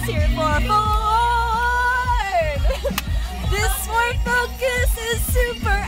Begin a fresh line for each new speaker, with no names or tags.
Let's for Ford! this Ford Focus is super